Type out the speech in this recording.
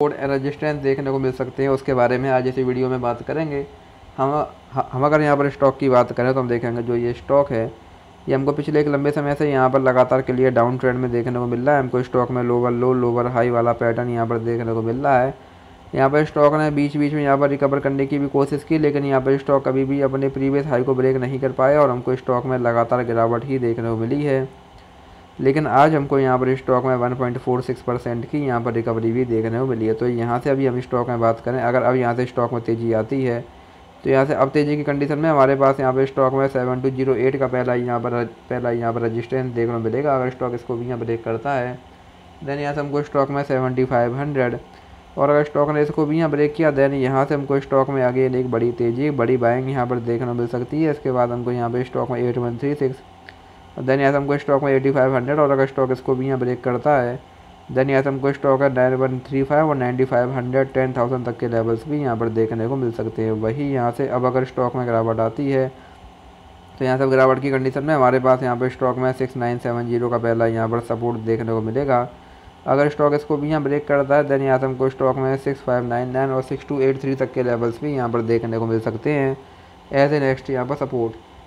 Code resistance देखने को मिल सकते हैं। उसके बारे में आज इसी वीडियो में बात करेंगे। हम हम अगर यहाँ पर स्टॉक की बात करें तो हम देखेंगे जो ये स्टॉक है, ये हमको पिछले एक लंबे समय से यहाँ पर लगातार के लिए डाउन ट्रेंड में देखने को मिल रहा है। हमको स्टॉक में लोअर लो लोअर हाई वाला पैटर्न यहाँ पर देखने को मिल रहा है। यहाँ पर स्टॉक ने बीच बीच में यहाँ पर रिकवर करने की भी कोशिश की, लेकिन यहाँ पर स्टॉक कभी भी अपने प्रीवियस हाई को ब्रेक नहीं कर पाया और हमको स्टॉक में लगातार गिरावट ही देखने को मिली है। लेकिन आज हमको यहाँ पर स्टॉक में 1.46 परसेंट की यहाँ पर रिकवरी भी देखने को मिली है। तो यहाँ से अभी हम स्टॉक में बात करें, अगर अब यहाँ से स्टॉक में तेज़ी आती है तो यहाँ से अब तेज़ी की कंडीशन में हमारे पास यहाँ पर स्टॉक में सेवन टू ज़ीरो एट का पहला यहाँ पर, पहला यहाँ पर रजिस्टेंस देखने को मिलेगा। अगर स्टॉक इसको भी यहाँ ब्रेक करता है देन यहाँ से हमको स्टॉक में सेवेंटी फाइव हंड्रेड और अगर स्टॉक ने इसको भी यहाँ ब्रेक किया देन यहाँ से हमको स्टॉक में आगे एक बड़ी तेज़ी, बड़ी बाइंग यहाँ पर देखने को मिल सकती है। इसके बाद हमको यहाँ पर स्टॉक में eight one three six then यहाँ हमको स्टॉक में एटी फाइव हंड्रेड और अगर स्टॉक इसको भी यहाँ ब्रेक करता है देन यहाँ हमको स्टॉक है नाइन वन थ्री फाइव और ninety five hundred ten thousand तक के लेवल्स भी यहाँ पर देखने को मिल सकते हैं। वही यहाँ से अब अगर स्टॉक में गिरावट आती है तो यहाँ से गिरावट की कंडीशन में हमारे पास यहाँ पर स्टॉक में सिक्स नाइन सेवन ज़ीरो का पहला यहाँ पर सपोर्ट देखने को मिलेगा। अगर स्टॉक इसको भी यहाँ ब्रेक करता है देन यहाँ से हमको स्टॉक में सिक्स फाइव नाइन नाइन और सिक्स टू एट थ्री तक के लेवल्स भी यहाँ पर देखने को मिल सकते हैं। एज ए नेक्स्ट यहाँ पर सपोर्ट